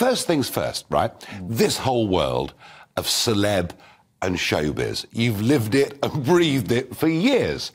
first things first, right? This whole world of celeb and showbiz, you've lived it and breathed it for years.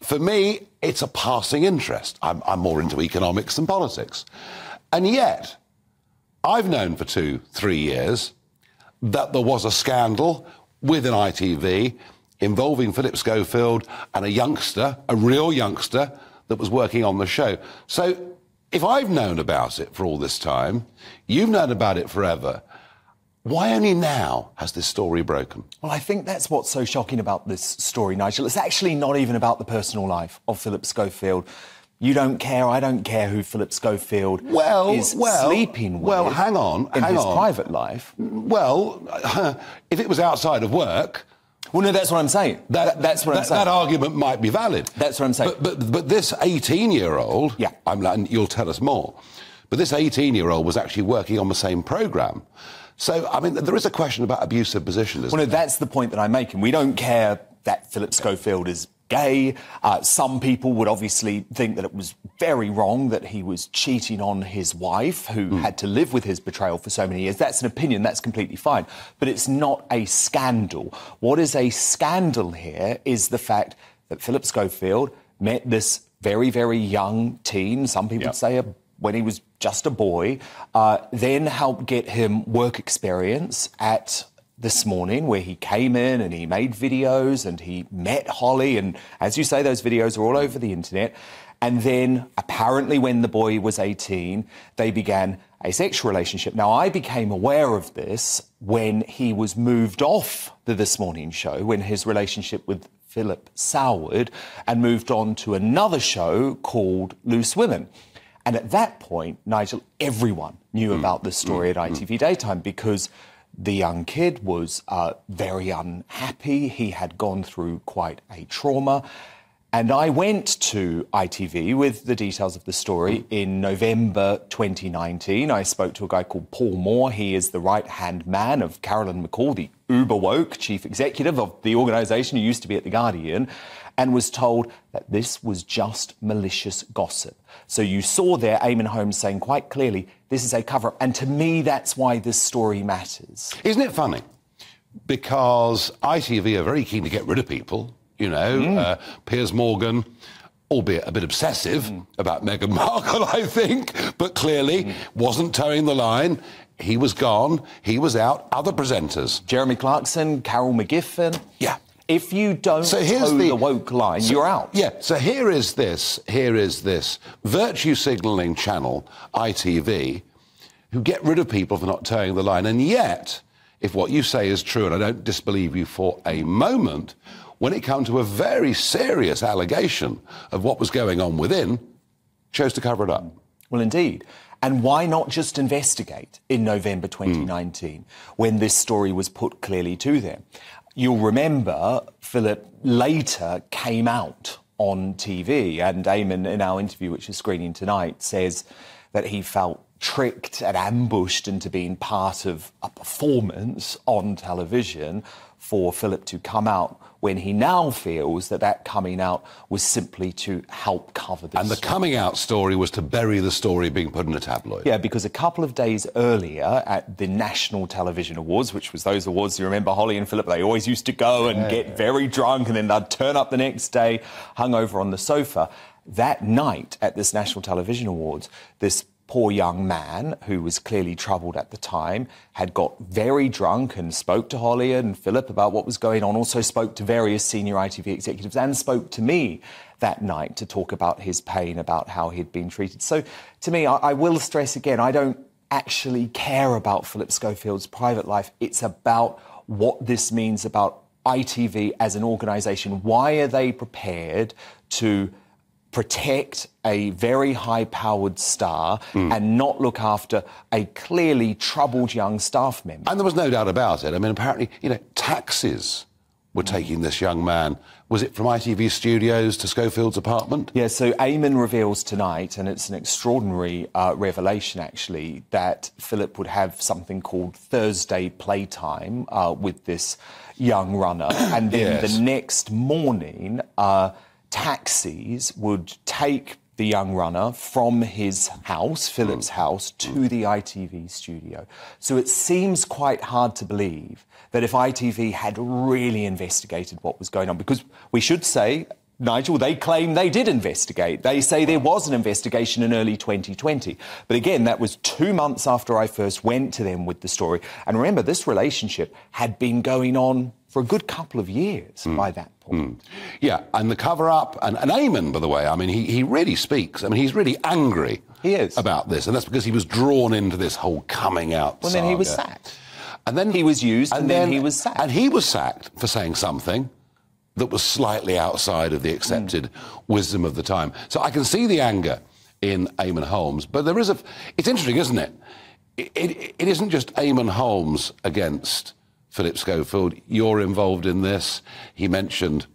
For me, it's a passing interest. I'm, I'm more into economics than politics. And yet, I've known for two, three years that there was a scandal within ITV involving Phillip Schofield and a youngster, a real youngster, that was working on the show. So if I've known about it for all this time, you've known about it forever. Why only now has this story broken? Well, I think that's what's so shocking about this story, Nigel. It's actually not even about the personal life of Phillip Schofield. You don't care, I don't care who Phillip Schofield well, is well, sleeping with. Well, hang on, in hang his on. private life. Well, if it was outside of work, Well, no, that's what I'm saying. That, that's what that, I'm saying. that argument might be valid. That's what I'm saying. But but, but this 18 year old, Yeah. I'm like, you'll tell us more. But this 18 year old was actually working on the same program. So I mean, there is a question about abusive position. Isn't Well, no, that's the point that I'm making. We don't care that Phillip Schofield is gay. Uh, some people would obviously think that it was very wrong that he was cheating on his wife, who had to live with his betrayal for so many years. That's an opinion, that's completely fine. But it's not a scandal. What is a scandal here is the fact that Phillip Schofield met this very, very young teen, some people would say a when he was just a boy, uh, then helped get him work experience at this morning where he came in and he made videos and he met Holly. And as you say, those videos are all over the internet. And then apparently, when the boy was 18, they began a sexual relationship. Now, I became aware of this when he was moved off the This Morning show, when his relationship with Phillip soured and moved on to another show called Loose Women. And at that point, Nigel, everyone knew mm. about this story mm. at ITV mm. Daytime because the young kid was uh, very unhappy. He had gone through quite a trauma. And I went to ITV with the details of the story in November 2019. I spoke to a guy called Paul Moore. He is the right hand man of Carolyn McCall, the uber woke chief executive of the organisation who used to be at The Guardian, and was told that this was just malicious gossip. So you saw there Eamonn Holmes saying quite clearly, this is a cover up. And to me, that's why this story matters. Isn't it funny? Because ITV are very keen to get rid of people. You know, Mm. uh, Piers Morgan, albeit a bit obsessive about Meghan Markle, I think, but clearly Mm. wasn't toeing the line. He was gone. He was out. Other presenters. Jeremy Clarkson, Carol McGiffin. Yeah. If you don't So here's toe the, the, woke line, so- you're out. Yeah. So here is this. Here is this virtue signalling channel, ITV, who get rid of people for not toeing the line, and yet, if what you say is true, and I don't disbelieve you for a moment, when it comes to a very serious allegation of what was going on within, chose to cover it up. Well, indeed. And why not just investigate in November hmm. 2019 when this story was put clearly to them? You'll remember Phillip later came out on TV, and Eamonn, in our interview, which is screening tonight, says that he felt tricked and ambushed into being part of a performance on television for Phillip to come out when he now feels that that coming out was simply to help cover this. And the coming out story was to bury the story being put in a tabloid. Yeah, because a couple of days earlier at the National Television Awards, which was those awards, you remember Holly and Phillip, they always used to go and get very drunk and then they'd turn up the next day hungover on the sofa. That night at this National Television Awards, this poor young man who was clearly troubled at the time had got very drunk and spoke to Holly and Phillip about what was going on, also spoke to various senior ITV executives and spoke to me that night to talk about his pain, about how he'd been treated. So to me, I, I will stress again, I don't actually care about Phillip Schofield's private life. It's about what this means about ITV as an organisation. Why are they prepared to protect a very high powered star and not look after a clearly troubled young staff member? And there was no doubt about it. I mean, apparently, you know, taxes were taking this young man. Was it from ITV studios to Schofield's apartment? Yeah, so Eamonn reveals tonight, and it's an extraordinary uh, revelation actually, that Phillip would have something called Thursday playtime uh, with this young runner. And then Yes. the next morning, uh, taxis would take the young runner from his house, Phillip's house, to the ITV studio. So it seems quite hard to believe that if ITV had really investigated what was going on, because we should say, Nigel, they claim they did investigate. They say there was an investigation in early 2020. But again, that was two months after I first went to them with the story. And remember, this relationship had been going on for a good couple of years mm. by that point. Mm. Yeah, and the cover up, and, and Eamonn, by the way, I mean, he, he really speaks. I mean, he's really angry he is. about this, and that's because he was drawn into this whole coming out. Well, saga. then he was sacked. And then he was used, and, and then, then, he was sacked. And he was sacked for saying something that was slightly outside of the accepted mm. wisdom of the time. So I can see the anger in Eamonn Holmes, but there is a. It's interesting, isn't it? It, it, it isn't just Eamonn Holmes against Phillip Schofield. You're involved in this. He mentioned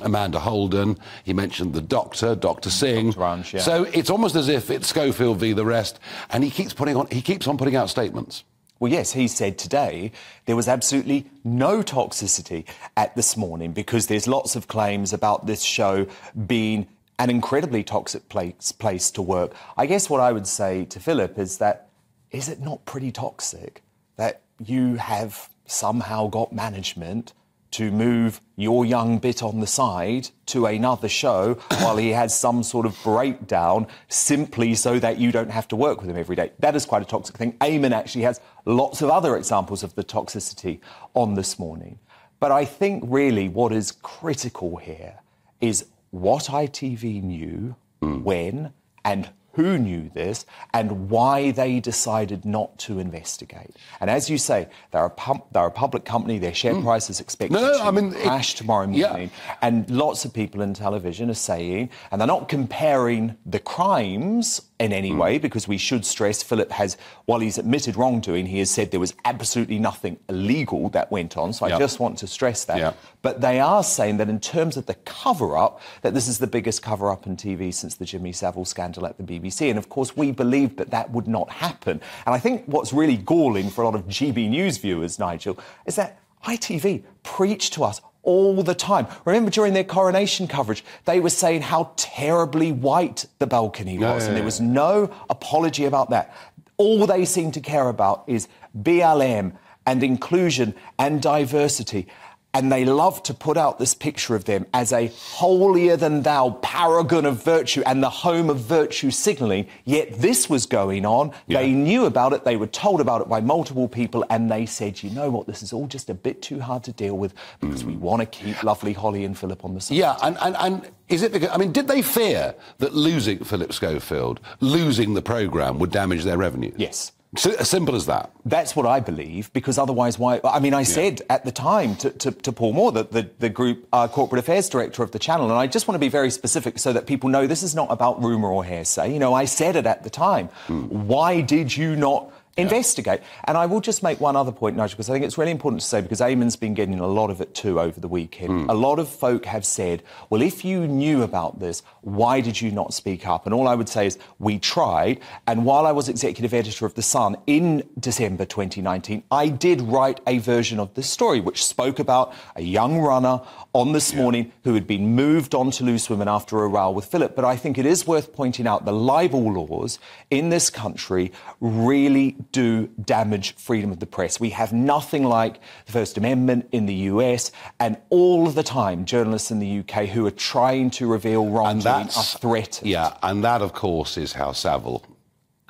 Amanda Holden. He mentioned the doctor, Dr. Singh. Ranj, yeah. So it's almost as if it's Schofield v. the rest, and he keeps putting on. He keeps on putting out statements. Well, yes, he said today there was absolutely no toxicity at this morning because there's lots of claims about this show being an incredibly toxic place, place to work. I guess what I would say to Phillip is that is it not pretty toxic that you have somehow got management to move your young bit on the side to another show while he has some sort of breakdown simply so that you don't have to work with him every day. That is quite a toxic thing. Eamonn actually has lots of other examples of the toxicity on this morning. But I think really what is critical here is what ITV knew, mm. when, and who knew this and why they decided not to investigate. And as you say, they're a, pump, they're a public company, their share mm. price is expected no, no, to I mean, crash it, tomorrow morning. Yeah. And lots of people in television are saying, and they're not comparing the crimes in any mm. way, because we should stress Phillip has, while he's admitted wrongdoing, he has said there was absolutely nothing illegal that went on. So yep. I just want to stress that. Yep. But they are saying that in terms of the cover up, that this is the biggest cover up in TV since the Jimmy Savile scandal at the BBC. And of course, we believed that that would not happen. And I think what's really galling for a lot of GB News viewers, Nigel, is that ITV preached to us all the time. Remember during their coronation coverage, they were saying how terribly white the balcony was, yeah, yeah, and there was no apology about that. All they seem to care about is BLM and inclusion and diversity and they love to put out this picture of them as a holier than thou paragon of virtue and the home of virtue signalling. Yet this was going on. Yeah. They knew about it. They were told about it by multiple people, and they said, "You know what? This is all just a bit too hard to deal with because mm. we want to keep lovely Holly and Phillip on the side." Yeah, and, and, and is it because I mean, did they fear that losing Phillip Schofield, losing the program, would damage their revenue? Yes. So, as simple as that. That's what I believe, because otherwise, why? I mean, I yeah. said at the time to, to, to Paul Moore, the, the, the group uh, corporate affairs director of the channel, and I just want to be very specific so that people know this is not about rumour or hearsay. You know, I said it at the time. Mm. Why did you not investigate. And I will just make one other point, Nigel, because I think it's really important to say, because Eamonn's been getting a lot of it too over the weekend. Mm. A lot of folk have said, well, if you knew about this, why did you not speak up? And all I would say is, we tried. And while I was executive editor of The Sun in December 2019, I did write a version of this story, which spoke about a young runner on this yeah. morning who had been moved on to Loose Women after a row with Phillip. But I think it is worth pointing out the libel laws in this country really do damage freedom of the press. We have nothing like the First Amendment in the US, and all of the time, journalists in the UK who are trying to reveal wrongdoing are threatened. Yeah, and that, of course, is how Savile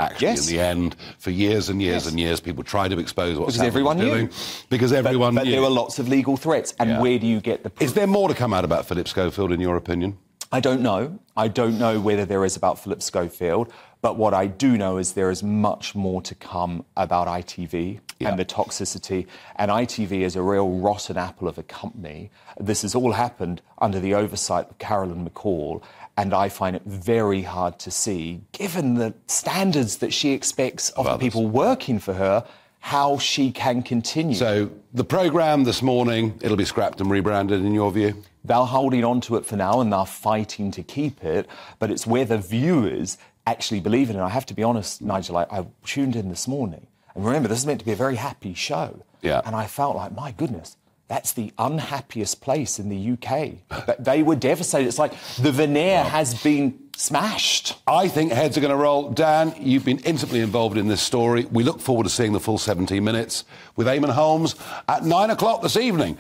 actually yes. in the end for years and years yes. and years people tried to expose what because everyone was doing knew. because everyone but, but knew. there were lots of legal threats and yeah. where do you get the proof? is there more to come out about phillip schofield in your opinion I don't know. I don't know whether there is about Phillip Schofield, but what I do know is there is much more to come about ITV yeah. and the toxicity. And ITV is a real rotten apple of a company. This has all happened under the oversight of Carolyn McCall. And I find it very hard to see, given the standards that she expects of, of the people working for her, how she can continue. So the programme this morning, it'll be scrapped and rebranded in your view? They're holding on to it for now and they're fighting to keep it, but it's where the viewers actually believe in it. I have to be honest, Nigel, I, I tuned in this morning. And remember, this is meant to be a very happy show. Yeah. And I felt like, my goodness, that's the unhappiest place in the UK. they were devastated. It's like the veneer has been smashed. I think heads are going to roll. Dan, you've been intimately involved in this story. We look forward to seeing the full 17 minutes with Eamonn Holmes at nine o'clock this evening.